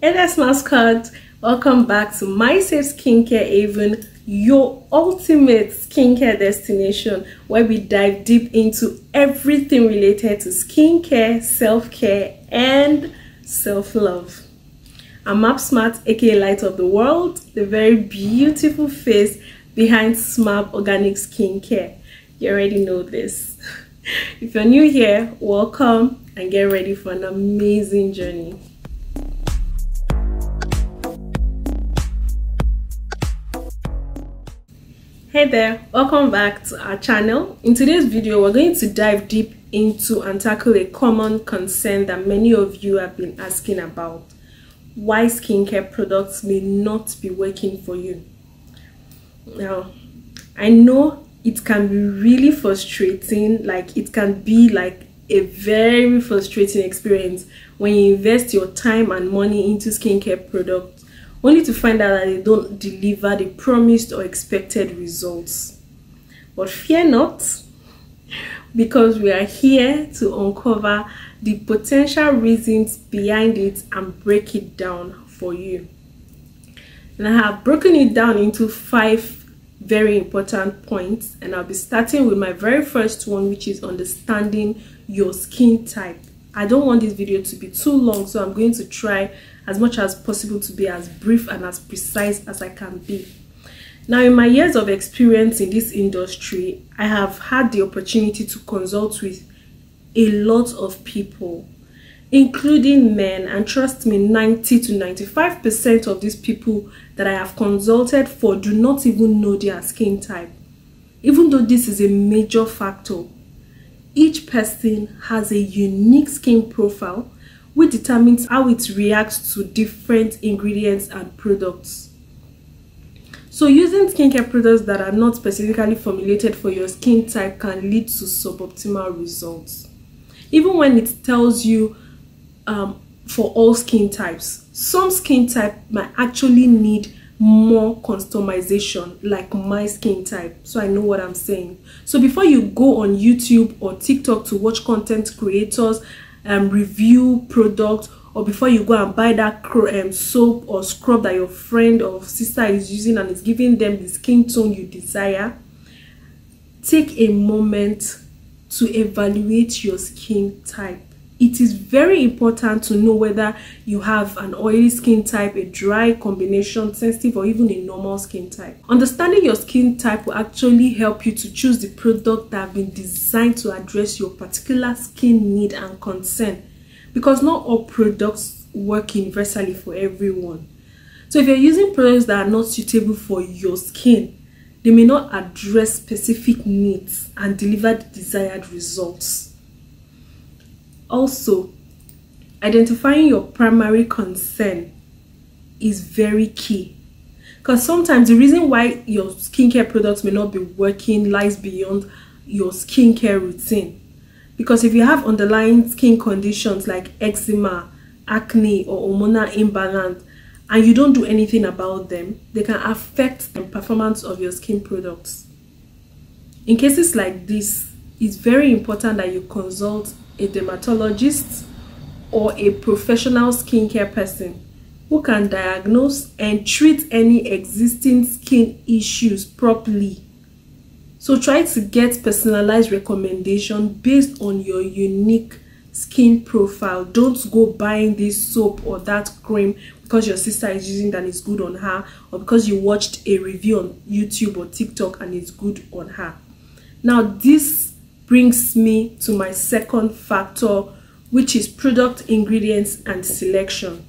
Hey there. Welcome back to My Safe Skincare Haven, your ultimate skincare destination, where we dive deep into everything related to skincare, self-care, and self-love. I'm Map Smart, aka Light of the World, the very beautiful face behind Smab Organic Skincare. You already know this. If you're new here, welcome and get ready for an amazing journey. Hey there, welcome back to our channel. In today's video, we're going to dive deep into and tackle a common concern that many of you have been asking about. Why skincare products may not be working for you. Now, I know it can be really frustrating, like it can be like a very frustrating experience when you invest your time and money into skincare products only to find out that they don't deliver the promised or expected results. But fear not, because we are here to uncover the potential reasons behind it and break it down for you. And I have broken it down into five very important points, and I'll be starting with my very first one, which is understanding your skin type. I don't want this video to be too long, so I'm going to try as much as possible to be as brief and as precise as I can be. Now, in my years of experience in this industry, I have had the opportunity to consult with a lot of people, including men, and trust me, 90 to 95% of these people that I have consulted for do not even know their skin type. Even though this is a major factor, each person has a unique skin profile which determines how it reacts to different ingredients and products. So using skincare products that are not specifically formulated for your skin type can lead to suboptimal results. Even when it tells you um, for all skin types, some skin type might actually need more customization like my skin type so i know what i'm saying so before you go on youtube or tiktok to watch content creators um, review product or before you go and buy that um, soap or scrub that your friend or sister is using and is giving them the skin tone you desire take a moment to evaluate your skin type it is very important to know whether you have an oily skin type, a dry combination, sensitive, or even a normal skin type. Understanding your skin type will actually help you to choose the product that have been designed to address your particular skin need and concern because not all products work universally for everyone. So if you're using products that are not suitable for your skin, they may not address specific needs and deliver the desired results. Also, identifying your primary concern is very key because sometimes the reason why your skincare products may not be working lies beyond your skincare routine. Because if you have underlying skin conditions like eczema, acne, or hormonal imbalance, and you don't do anything about them, they can affect the performance of your skin products. In cases like this, it's very important that you consult a dermatologist or a professional skincare person who can diagnose and treat any existing skin issues properly. So try to get personalized recommendation based on your unique skin profile. Don't go buying this soap or that cream because your sister is using that is good on her or because you watched a review on YouTube or TikTok and it's good on her. Now this brings me to my second factor, which is product ingredients and selection.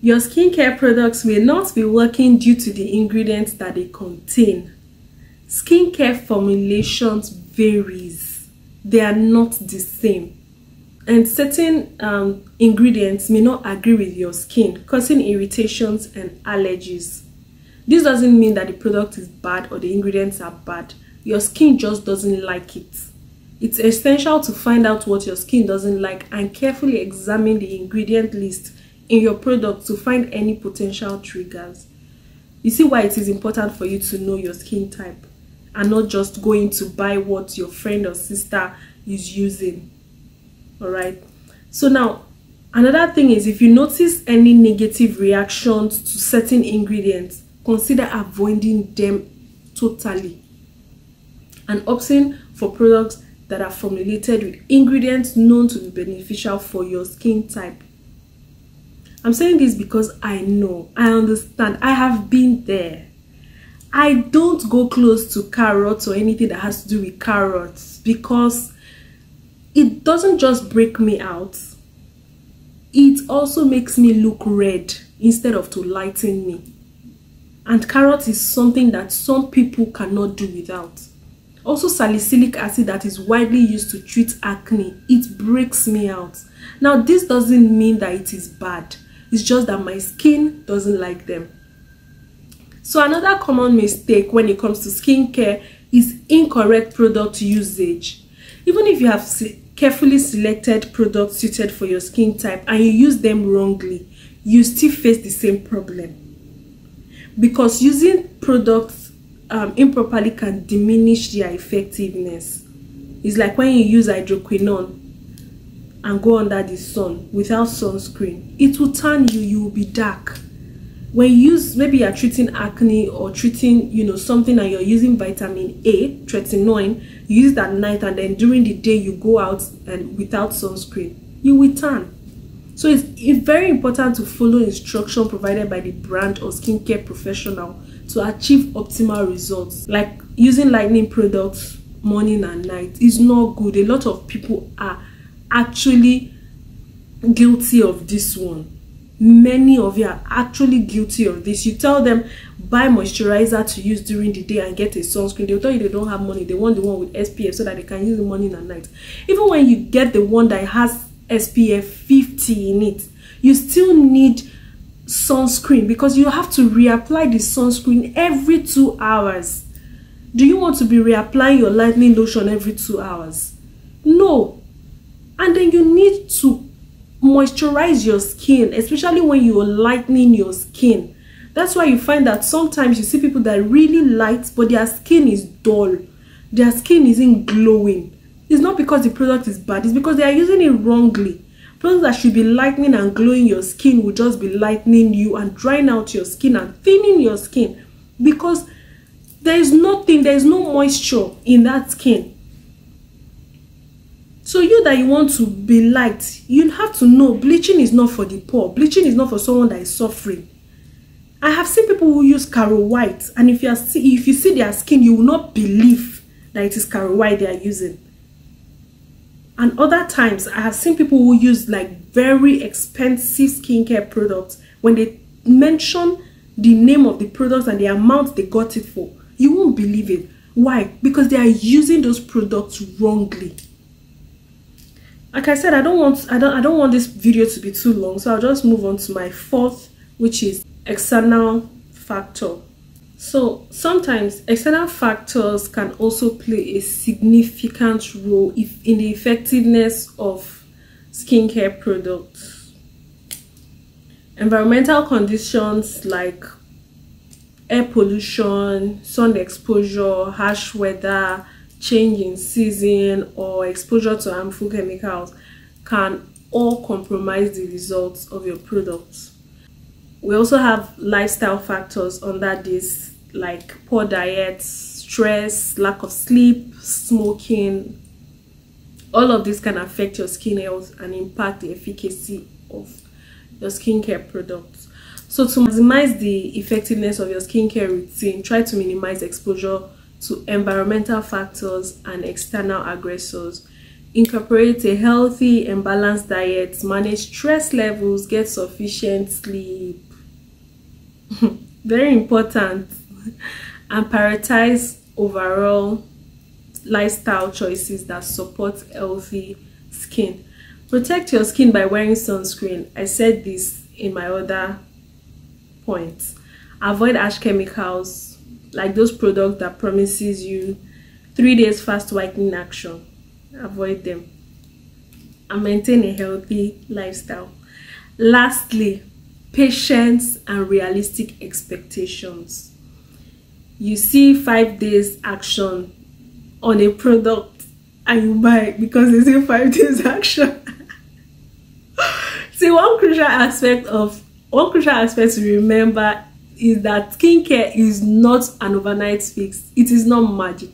Your skincare products may not be working due to the ingredients that they contain. Skincare formulations varies. They are not the same. And certain um, ingredients may not agree with your skin, causing irritations and allergies. This doesn't mean that the product is bad or the ingredients are bad your skin just doesn't like it. It's essential to find out what your skin doesn't like and carefully examine the ingredient list in your product to find any potential triggers. You see why it is important for you to know your skin type and not just going to buy what your friend or sister is using. Alright, so now Another thing is if you notice any negative reactions to certain ingredients, consider avoiding them totally and opting for products that are formulated with ingredients known to be beneficial for your skin type. I'm saying this because I know, I understand, I have been there. I don't go close to carrots or anything that has to do with carrots because it doesn't just break me out it also makes me look red instead of to lighten me and carrot is something that some people cannot do without also salicylic acid that is widely used to treat acne it breaks me out. Now this doesn't mean that it is bad. It's just that my skin doesn't like them. So another common mistake when it comes to skincare is incorrect product usage. Even if you have carefully selected products suited for your skin type and you use them wrongly, you still face the same problem. Because using products um, improperly can diminish their effectiveness. It's like when you use hydroquinone and go under the sun without sunscreen. It will turn you, you will be dark when you use maybe you're treating acne or treating you know something and you're using vitamin a tretinoin you use that night and then during the day you go out and without sunscreen you will tan so it's, it's very important to follow instruction provided by the brand or skincare professional to achieve optimal results. Like using lightning products morning and night is not good. A lot of people are actually guilty of this one. Many of you are actually guilty of this. You tell them buy moisturizer to use during the day and get a sunscreen. They'll tell you they don't have money. They want the one with spf so that they can use the morning and night. Even when you get the one that has spf 50 in it you still need sunscreen because you have to reapply the sunscreen every two hours. Do you want to be reapplying your lightning lotion every two hours? No. And then you need to moisturize your skin especially when you're lightening your skin. That's why you find that sometimes you see people that really light but their skin is dull. Their skin isn't glowing. It's not because the product is bad it's because they are using it wrongly products that should be lightening and glowing your skin will just be lightening you and drying out your skin and thinning your skin. Because there is nothing there is no moisture in that skin. So you that you want to be light, you have to know bleaching is not for the poor. Bleaching is not for someone that is suffering. I have seen people who use caro white and if you see if you see their skin you will not believe that it is caro white they are using and other times i have seen people who use like very expensive skincare products when they mention the name of the products and the amount they got it for. You won't believe it. Why? Because they are using those products wrongly. Like i said i don't want i don't i don't want this video to be too long so i'll just move on to my fourth which is external factor so sometimes external factors can also play a significant role if in the effectiveness of skincare products environmental conditions like air pollution sun exposure harsh weather change in season or exposure to harmful chemicals can all compromise the results of your products. We also have lifestyle factors under this like poor diet, stress, lack of sleep, smoking. All of this can affect your skin health and impact the efficacy of your skincare products. So to maximize the effectiveness of your skincare routine, try to minimize exposure to environmental factors and external aggressors. Incorporate a healthy and balanced diet, manage stress levels, get sufficient sleep. Very important. And prioritize overall lifestyle choices that support healthy skin. Protect your skin by wearing sunscreen. I said this in my other points. Avoid harsh chemicals like those products that promises you three days fast whitening action avoid them and maintain a healthy lifestyle lastly patience and realistic expectations you see five days action on a product and you buy it because they say five days action See, one crucial aspect of one crucial aspect to remember is that skincare is not an overnight fix. It is not magic.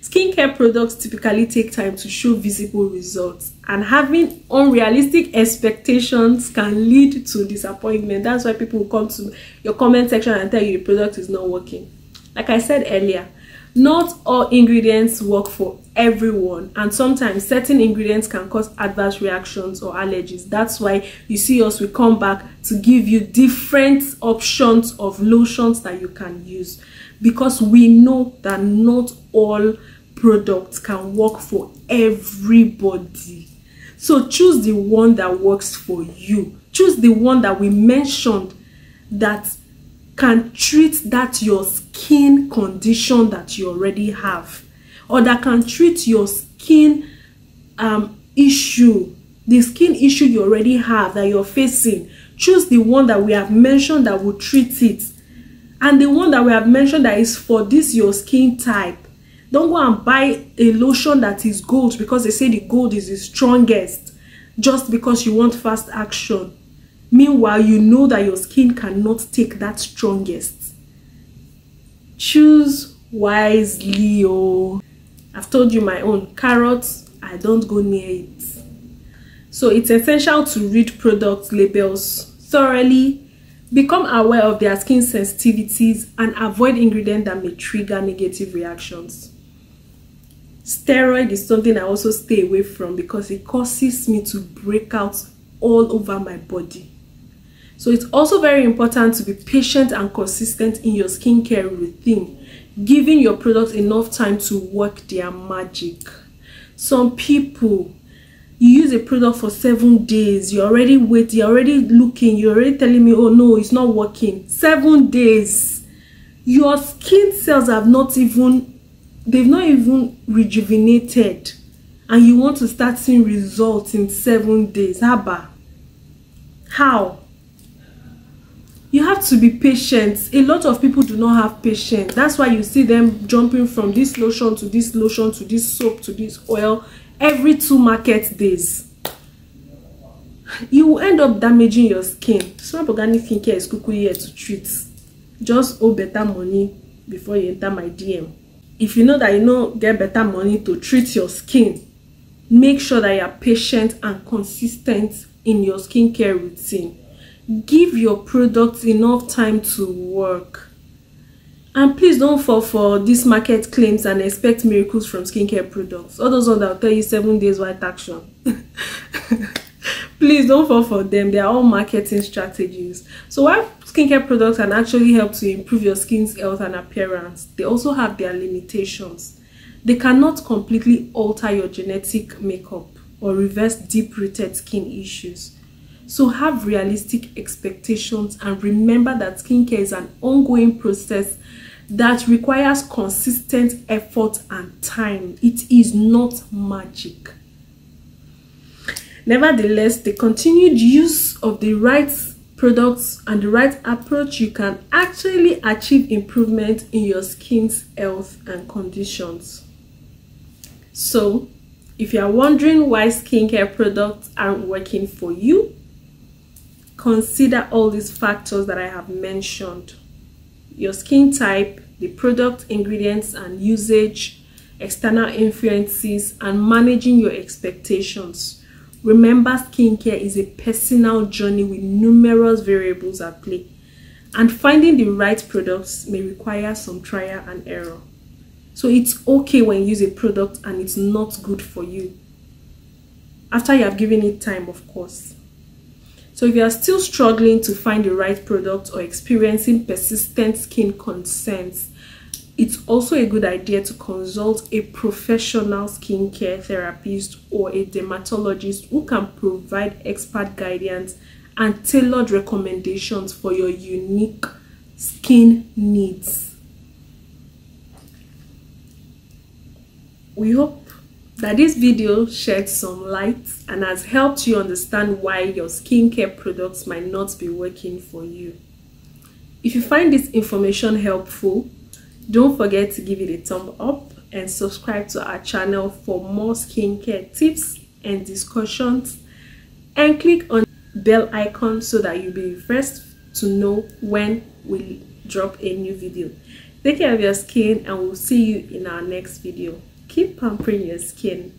Skincare products typically take time to show visible results, and having unrealistic expectations can lead to disappointment. That's why people will come to your comment section and tell you the product is not working. Like I said earlier, not all ingredients work for everyone and sometimes certain ingredients can cause adverse reactions or allergies. That's why you see us we come back to give you different options of lotions that you can use because we know that not all products can work for everybody. So choose the one that works for you. Choose the one that we mentioned that can treat that your skin condition that you already have or that can treat your skin um, issue, the skin issue you already have that you're facing. Choose the one that we have mentioned that will treat it. And the one that we have mentioned that is for this your skin type. Don't go and buy a lotion that is gold because they say the gold is the strongest just because you want fast action. Meanwhile, you know that your skin cannot take that strongest. Choose wisely, oh. I've told you my own carrots, I don't go near it. So it's essential to read product labels thoroughly, become aware of their skin sensitivities, and avoid ingredients that may trigger negative reactions. Steroid is something I also stay away from because it causes me to break out all over my body. So it's also very important to be patient and consistent in your skincare routine giving your products enough time to work their magic. Some people you use a product for seven days you're already waiting you're already looking you're already telling me oh no it's not working. Seven days. Your skin cells have not even they've not even rejuvenated and you want to start seeing results in seven days. Haba. How you have to be patient. A lot of people do not have patience. That's why you see them jumping from this lotion to this lotion to this soap to this oil every two market days. You will end up damaging your skin. Smart organic skincare is kuku here to treat? Just owe better money before you enter my dm if you know that you no get better money to treat your skin make sure that you are patient and consistent in your skincare routine give your product enough time to work. And please don't fall for these market claims and expect miracles from skincare products. All those ones that will tell you seven days white action. Please don't fall for them. They are all marketing strategies. So while skincare products can actually help to improve your skin's health and appearance they also have their limitations. They cannot completely alter your genetic makeup or reverse deep-rooted skin issues so have realistic expectations and remember that skincare is an ongoing process that requires consistent effort and time. It is not magic. Nevertheless, the continued use of the right products and the right approach, you can actually achieve improvement in your skin's health and conditions. So, if you are wondering why skincare products aren't working for you, consider all these factors that I have mentioned. Your skin type, the product ingredients and usage, external influences, and managing your expectations. Remember, skincare is a personal journey with numerous variables at play, and finding the right products may require some trial and error. So it's okay when you use a product and it's not good for you. After you have given it time, of course. So if you are still struggling to find the right product or experiencing persistent skin concerns, it's also a good idea to consult a professional skincare therapist or a dermatologist who can provide expert guidance and tailored recommendations for your unique skin needs. We hope that this video shed some light and has helped you understand why your skincare products might not be working for you. If you find this information helpful, don't forget to give it a thumb up and subscribe to our channel for more skincare tips and discussions. And click on bell icon so that you'll be first to know when we drop a new video. Take care of your skin and we'll see you in our next video keep pampering your skin